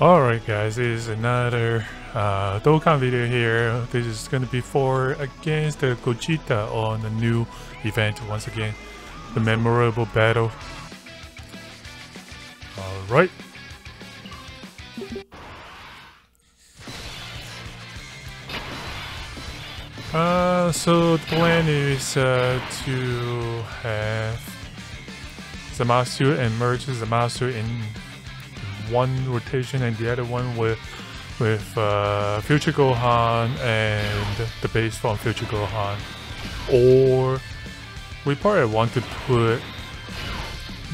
Alright guys, this is another uh, Dokkan video here. This is going to be for against the Gogeta on the new event once again. The memorable battle. Alright. Uh, so the plan is uh, to have Zamasu and merge Zamasu in one rotation and the other one with with uh, Future Gohan and the base from Future Gohan. Or we probably want to put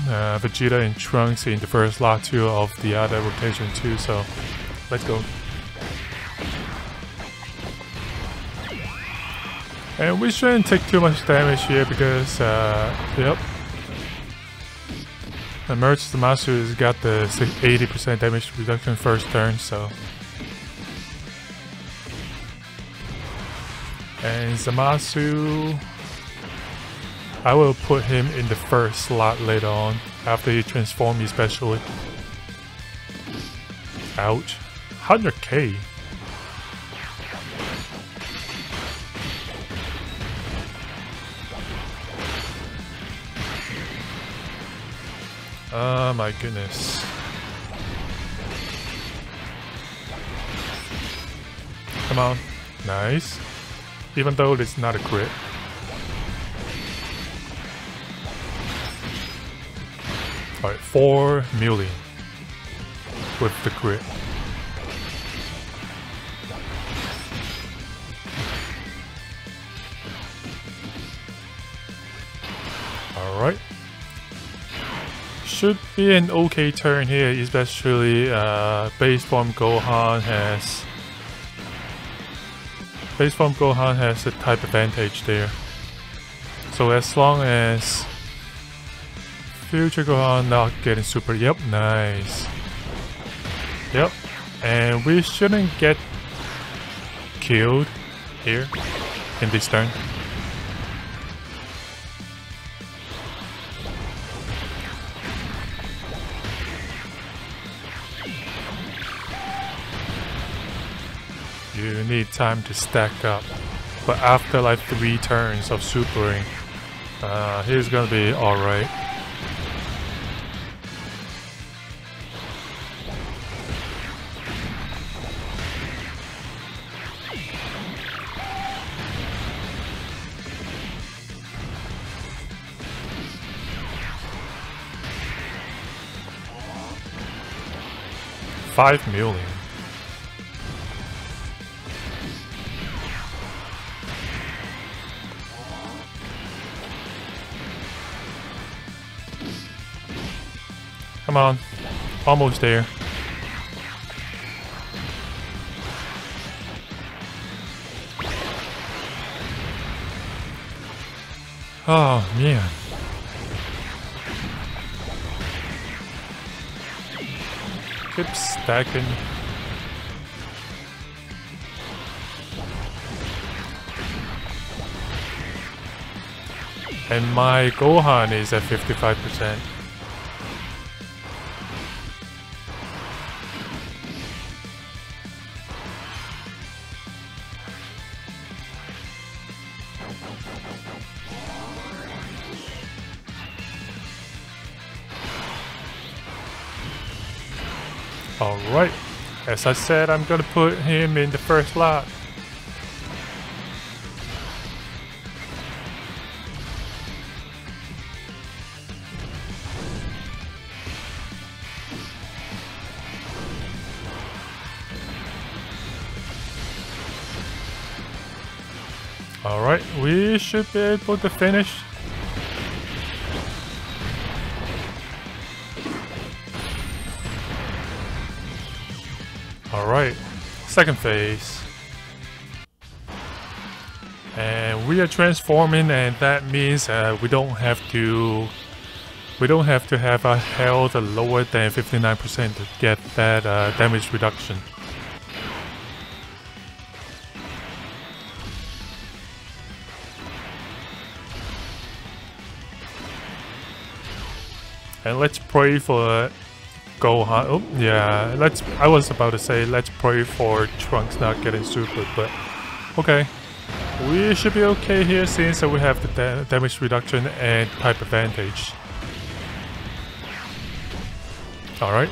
uh, Vegeta and Trunks in the first lot too of the other rotation too. So let's go. And we shouldn't take too much damage here because, uh, yep. The Merge Zamasu has got the 80% damage reduction first turn, so. And Zamasu, I will put him in the first slot later on, after he transforms me especially. Ouch. 100k. Oh my goodness. Come on. Nice. Even though it's not a crit. Alright, 4 million with the crit. Should be an okay turn here, especially uh, base form Gohan has base form Gohan has a type advantage there. So as long as future Gohan not getting super, yep, nice. Yep, and we shouldn't get killed here in this turn. Need time to stack up. But after like three turns of supering, uh, he's gonna be alright. Five million. Come on. Almost there. Oh, man. Keep stacking. And my Gohan is at 55%. Alright, as I said, I'm gonna put him in the first lot. Alright, we should be able to finish Alright, second phase. And we are transforming and that means uh, we don't have to we don't have to have a health lower than 59% to get that uh, damage reduction. And let's pray for Gohan. Oh, yeah. Let's. I was about to say let's pray for Trunks not getting super, but okay. We should be okay here since we have the da damage reduction and type advantage. Alright.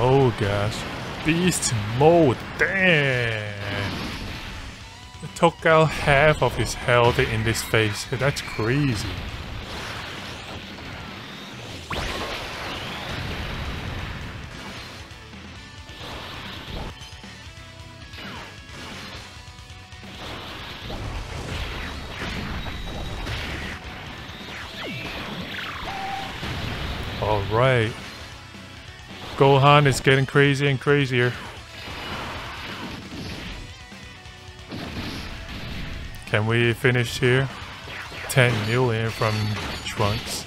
Oh gosh. Beast mode, damn! It took out half of his health in this phase, that's crazy. Alright. Gohan is getting crazier and crazier. Can we finish here? 10 million from Trunks.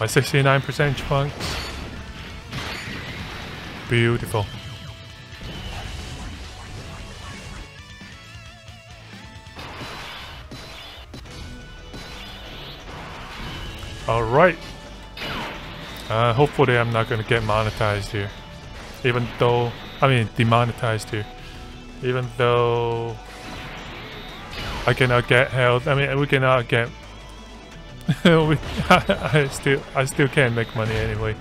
My 69% Trunks. Beautiful. Alright. Uh, hopefully I'm not gonna get monetized here. Even though, I mean demonetized here. Even though I cannot get health, I mean we cannot get, we, I still, I still can't make money anyway.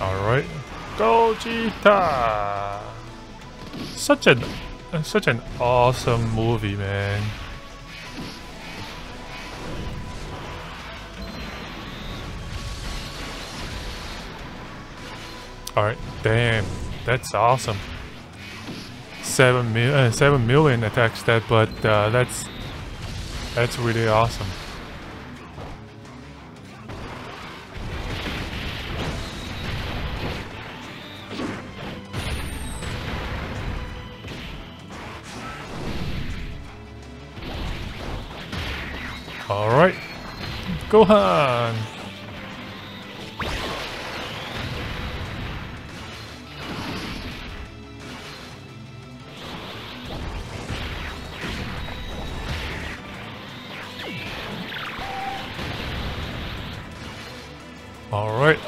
Alright. Gogeta! Such an, such an awesome movie, man. Alright, damn, that's awesome. 7, mil uh, 7 million attack stat, but uh, that's that's really awesome. Alright, Gohan!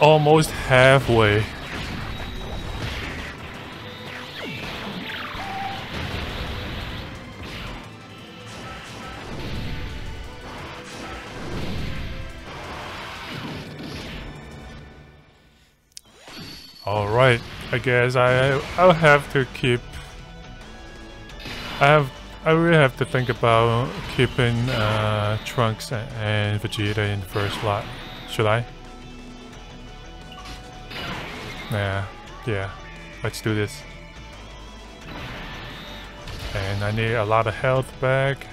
Almost halfway. Alright, I guess I I'll have to keep I have I really have to think about keeping uh, Trunks and Vegeta in the first slot. Should I? Yeah, yeah. Let's do this. And I need a lot of health back.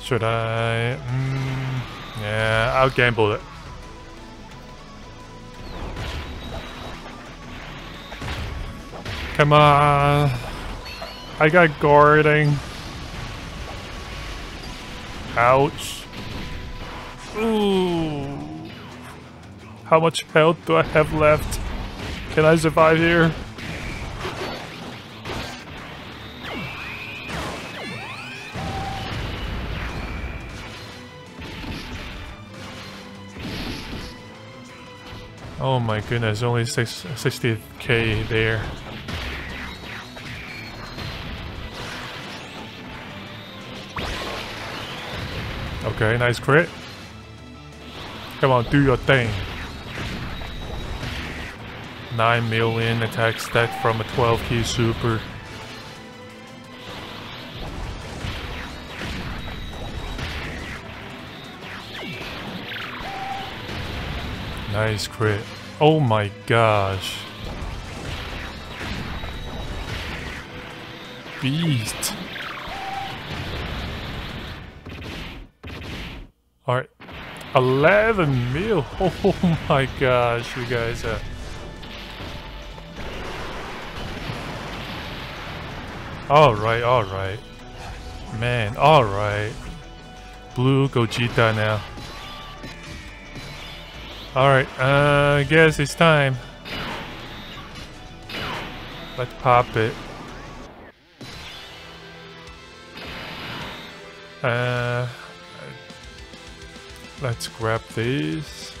Should I? Mm, yeah, I'll gamble it. Come on. I got guarding. Ouch. Ooh. How much health do I have left? Can I survive here? Oh my goodness, only 6, 60k there. Okay, nice crit. Come on, do your thing. 9 million attack stat from a 12 key super. Nice crit. Oh my gosh. Beast. Alright. 11 mil. Oh my gosh, you guys. Uh, alright, alright. Man, alright. blue Gogeta now. Alright, uh, I guess it's time. Let's pop it. Uh, let's grab these.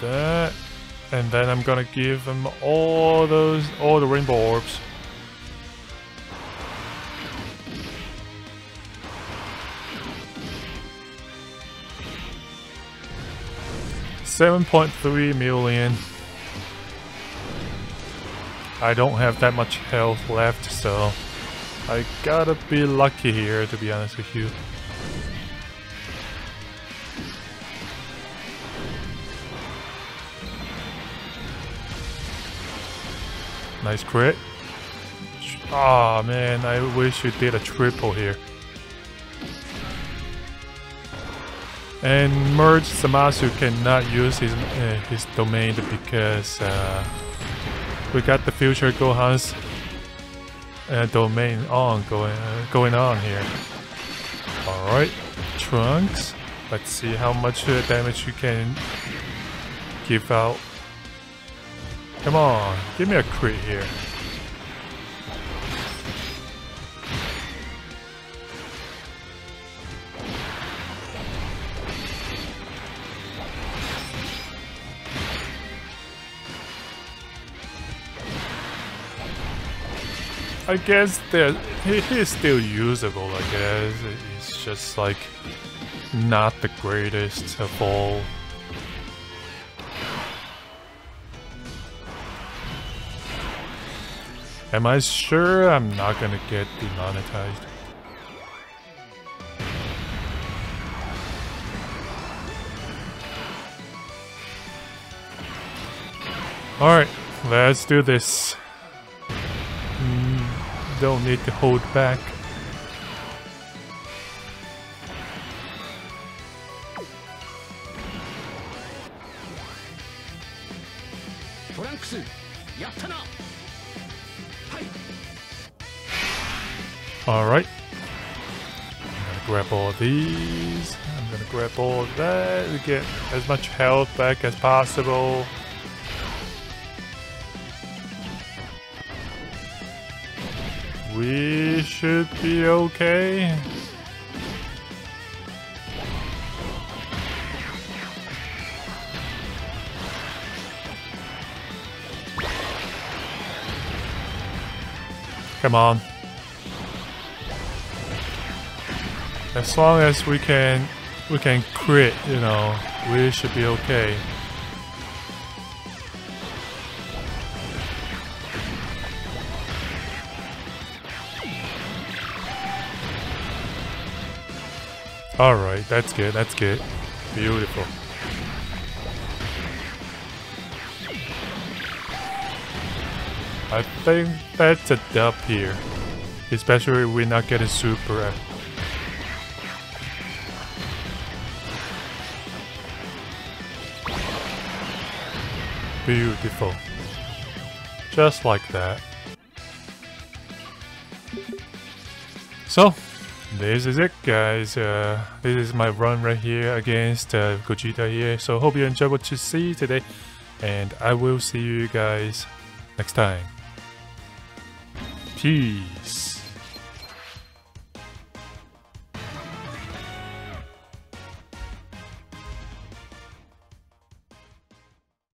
That. And then I'm gonna give them all those, all the rainbow orbs. Seven point three million. I don't have that much health left, so I gotta be lucky here, to be honest with you. Nice crit. Oh man, I wish you did a triple here. And Merge Zamasu cannot use his uh, his domain because uh, we got the future Gohan's uh, domain on going uh, going on here. All right, Trunks. Let's see how much uh, damage you can give out Come on, give me a crit here. I guess that he, he's still usable, I guess. It's just like not the greatest of all. Am I sure I'm not gonna get demonetized? Alright, let's do this. Don't need to hold back. Alright. I'm gonna grab all these. I'm gonna grab all that to get as much health back as possible. Should be okay. Come on. As long as we can we can crit, you know, we should be okay. Alright, that's good, that's good. Beautiful. I think that's a dub here. Especially we're not getting super Beautiful. Just like that. So, this is it guys. Uh, this is my run right here against uh, Gogeta here. So hope you enjoyed what you see today. And I will see you guys next time. Peace.